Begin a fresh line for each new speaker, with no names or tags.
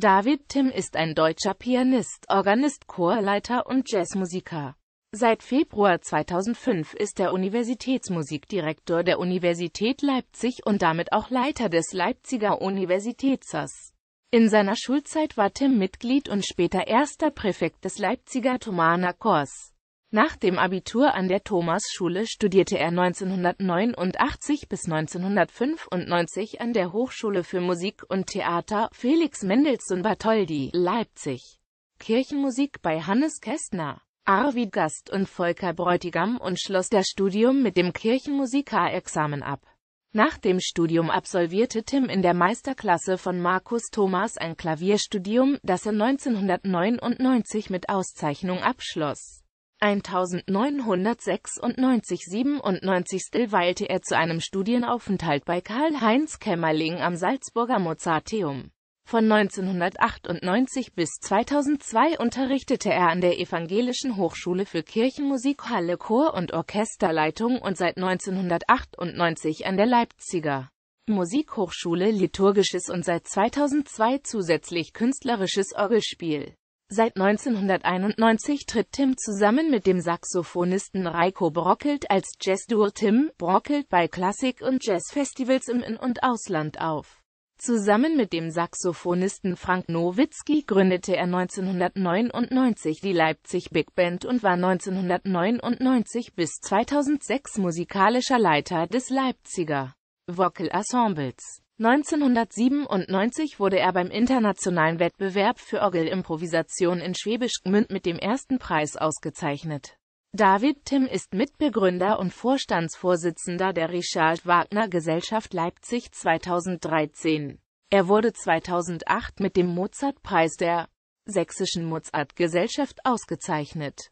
David Timm ist ein deutscher Pianist, Organist, Chorleiter und Jazzmusiker. Seit Februar 2005 ist er Universitätsmusikdirektor der Universität Leipzig und damit auch Leiter des Leipziger Universitätsjazz. In seiner Schulzeit war Timm Mitglied und später erster Präfekt des Leipziger Thomaner Chors. Nach dem Abitur an der Thomasschule studierte er 1989 bis 1995 an der Hochschule für Musik und Theater Felix Mendelssohn Bartholdy, Leipzig. Kirchenmusik bei Hannes Kästner, Arvid Gast und Volker Bräutigam und schloss das Studium mit dem Kirchenmusikerexamen ab. Nach dem Studium absolvierte Tim in der Meisterklasse von Markus Thomas ein Klavierstudium, das er 1999 mit Auszeichnung abschloss. 1996-97 weilte er zu einem Studienaufenthalt bei Karl-Heinz Kämmerling am Salzburger Mozarteum. Von 1998 bis 2002 unterrichtete er an der Evangelischen Hochschule für Kirchenmusik Halle Chor- und Orchesterleitung und seit 1998 an der Leipziger Musikhochschule Liturgisches und seit 2002 zusätzlich künstlerisches Orgelspiel. Seit 1991 tritt Tim zusammen mit dem Saxophonisten Reiko Brockelt als Jazzduo Tim Brockelt bei Klassik- und Jazzfestivals im In- und Ausland auf. Zusammen mit dem Saxophonisten Frank Nowitzki gründete er 1999 die Leipzig Big Band und war 1999 bis 2006 musikalischer Leiter des Leipziger Vocal Ensembles. 1997 wurde er beim internationalen Wettbewerb für Orgelimprovisation in Schwäbisch Gmünd mit dem ersten Preis ausgezeichnet. David Timm ist Mitbegründer und Vorstandsvorsitzender der Richard Wagner Gesellschaft Leipzig 2013. Er wurde 2008 mit dem Mozartpreis der Sächsischen Mozart Gesellschaft ausgezeichnet